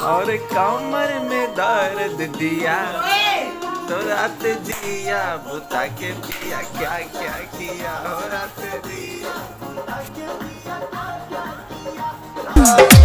और कमर में दर्द दिया। तो रात दिया बुता के पिया, क्या क्या किया? हो रात दिया बुता के पिया, क्या क्या किया?